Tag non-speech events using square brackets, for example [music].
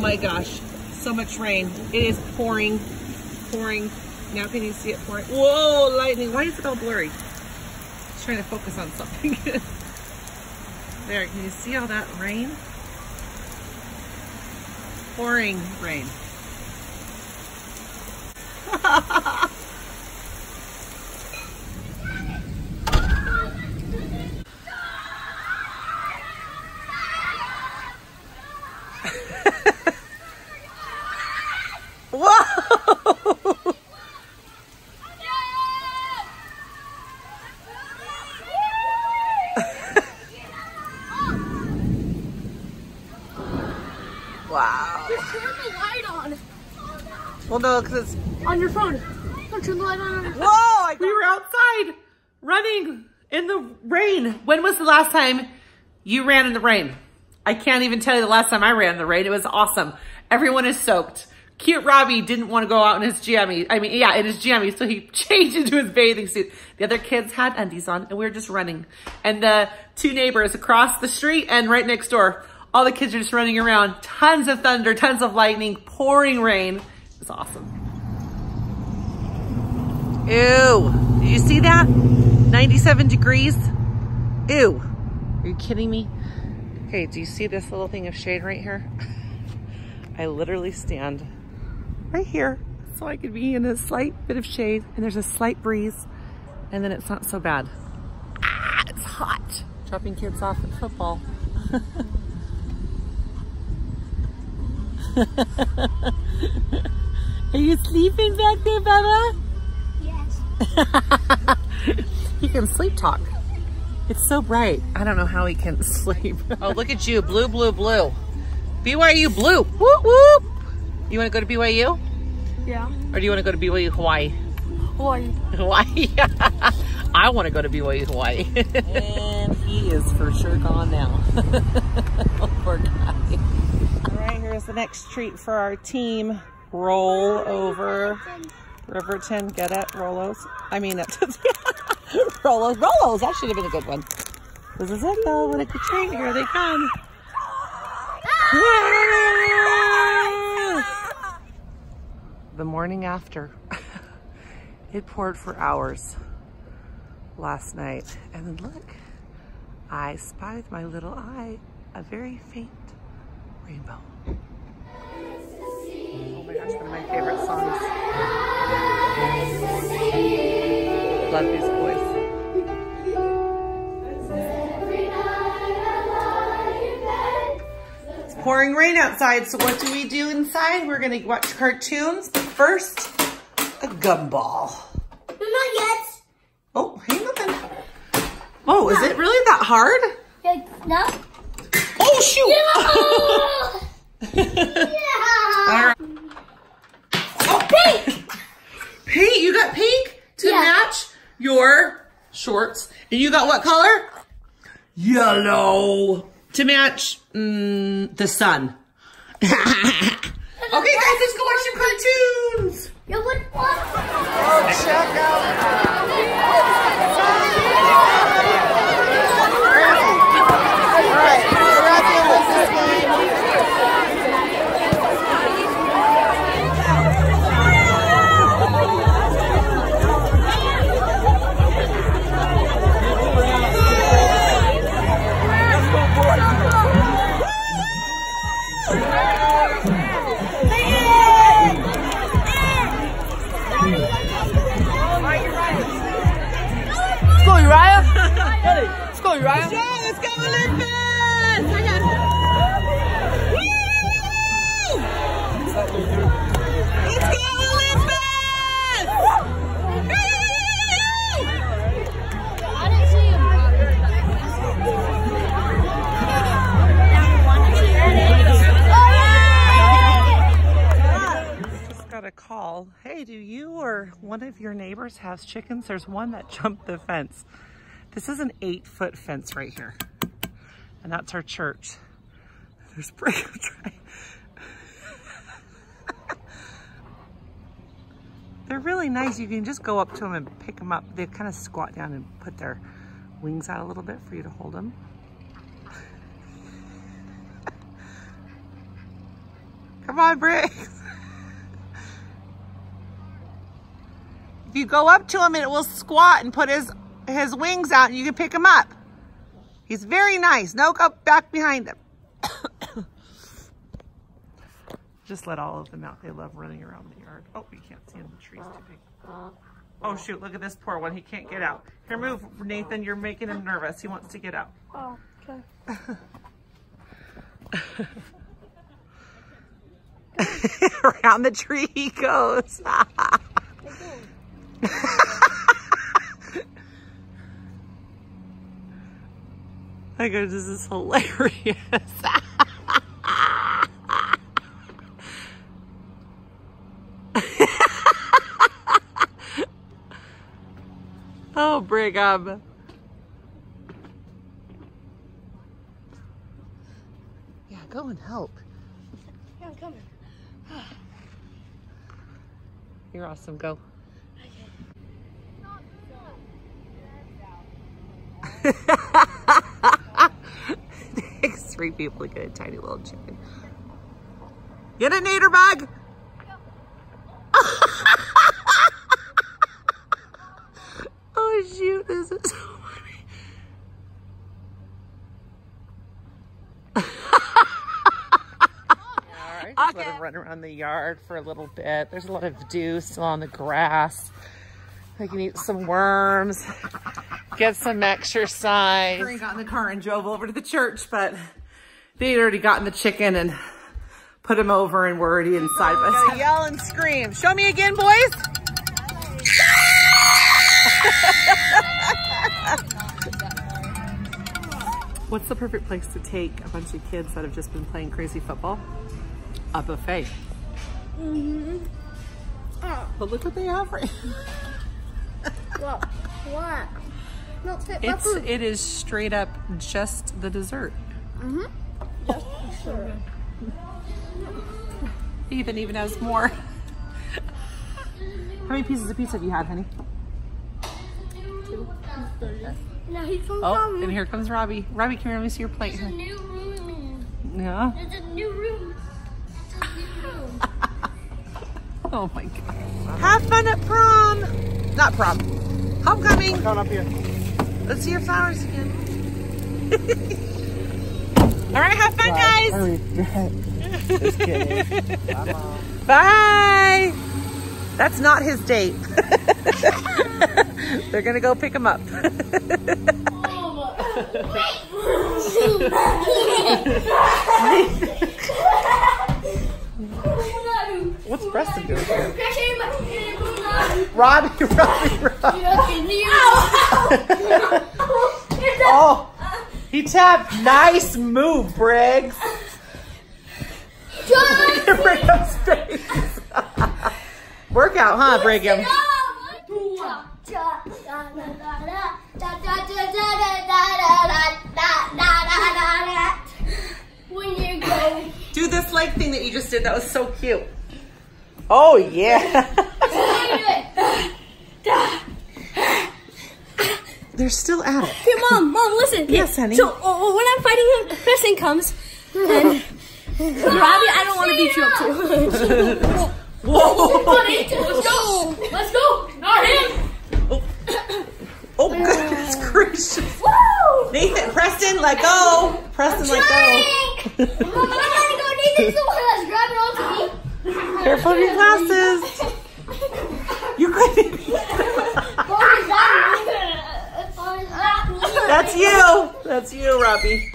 my gosh, so much rain. It is pouring, pouring. Now can you see it pouring? Whoa, lightning. Why is it all blurry? Just trying to focus on something. [laughs] there, can you see all that rain? Pouring rain. [laughs] Whoa! wow. Just turn the light on. Well, no, because it's On your phone. Don't turn the light on. on your phone. Whoa! We were outside running in the rain. When was the last time you ran in the rain? I can't even tell you the last time I ran in the rain. It was awesome. Everyone is soaked. Cute Robbie didn't want to go out in his jammies. I mean, yeah, in his jammies, so he [laughs] changed into his bathing suit. The other kids had undies on, and we were just running. And the two neighbors across the street and right next door, all the kids are just running around. Tons of thunder, tons of lightning, pouring rain. Awesome. Ew. Did you see that? 97 degrees. Ew. Are you kidding me? Okay, do you see this little thing of shade right here? [laughs] I literally stand right here so I could be in a slight bit of shade and there's a slight breeze and then it's not so bad. Ah, it's hot. Dropping kids off at football. [laughs] Are you sleeping back there, Baba? Yes. [laughs] he can sleep talk. It's so bright. I don't know how he can [laughs] sleep. oh, look at you. Blue, blue, blue. BYU blue. Whoop, whoop. You want to go to BYU? Yeah. Or do you want to go to BYU Hawaii? Hawaii. Hawaii? [laughs] I want to go to BYU Hawaii. and he is for sure gone now. Poor guy. All right, here's the next treat for our team. Roll over. Riverton, get it? Rolos? I mean it. [laughs] Rolos. Rolos, that should have been a good one. This is it though. What a good treat. Here they come. [laughs] The morning after. [laughs] it poured for hours last night. And then look, I spy with my little eye a very faint rainbow. Oh my gosh, one of my favorite songs. Love these boys. It's pouring rain outside, so what do we do inside? We're gonna watch cartoons, but first, a gumball. Not yet. Oh, hey, nothing. Oh, is it really that hard? No. Oh, shoot! All [laughs] yeah. right. Oh, pink! Pink, you got pink to Yeah. match your shorts. And you got what color? Yellow. To match mm, the sun. [laughs] okay, guys, let's go watch some cartoons. You would want. Oh, check out. One of your neighbors has chickens? There's one that jumped the fence. This is an eight foot fence right here. And that's our church. There's breaker try. [laughs] They're really nice. You can just go up to them and pick them up. They kind of squat down and put their wings out a little bit for you to hold them. [laughs] Come on, Briggs. If you go up to him, and it will squat and put his, his wings out and you can pick him up. He's very nice. No, go back behind him. [coughs] Just let all of them out. They love running around the yard. Oh, you can't see him. The tree's too big. Oh, shoot. Look at this poor one. He can't get out. Here, move, Nathan. You're making him nervous. He wants to get out. Oh, okay. [laughs] around the tree he goes. [laughs] [laughs] I go, this is hilarious. [laughs] oh, Brigham. Yeah, go and help. Yeah, I'm coming. [sighs] You're awesome. Go. [laughs] takes three people to get a tiny little chicken. Get it, Nader bug! [laughs] oh shoot, this is so funny. Just let him run around the yard for a little bit. There's a lot of dew still on the grass. They can eat some worms, get some exercise. We got in the car and drove over to the church, but they'd already gotten the chicken and put him over and we're already inside. But gotta yell and scream. Show me again, boys. What's the perfect place to take a bunch of kids that have just been playing crazy football? A buffet. Mm-hmm. But look what they have right What? What? No, take It's food. it is straight up just the dessert. Mm-hmm. Just [laughs] sure. Ethan even has more. [laughs] How many pieces of pizza have you had, honey? Now he's from Oh, and here comes Robbie. Robbie, come here, let me see your plate. There's a new room. Yeah. There's a new room. It's a new room. Oh my god. Have fun at prom. Not prom. Homecoming. Coming up here. Let's see your flowers again. [laughs] All right, have fun, guys. Hurry. [laughs] Just kidding. Bye, Mom. Bye. That's not his date. [laughs] They're gonna go pick him up. What's Preston doing here? Robbie, Robbie, Robbie. [laughs] Oh, he tapped. Nice move, Briggs. [laughs] Brigham's face. [laughs] Workout, huh, Brigham? When you go, Do this leg thing that you just did. That was so cute. Oh, yeah. They're still at it. Okay, mom, mom, listen. [laughs] Yes, honey. So uh, when I'm fighting him, Preston comes, and Robbie, I don't want to beat you up too. [laughs] [laughs] Whoa. Let's go. Let's go. Not him. Oh, goodness gracious. Woo! Nathan, Preston, let go. Preston, let go. Mom, I'm trying to go. Nathan's the one that's grabbing onto me. Careful of your glasses. You couldn't. Mom, is that me? Mom, is that me? That's you. That's you, Robbie.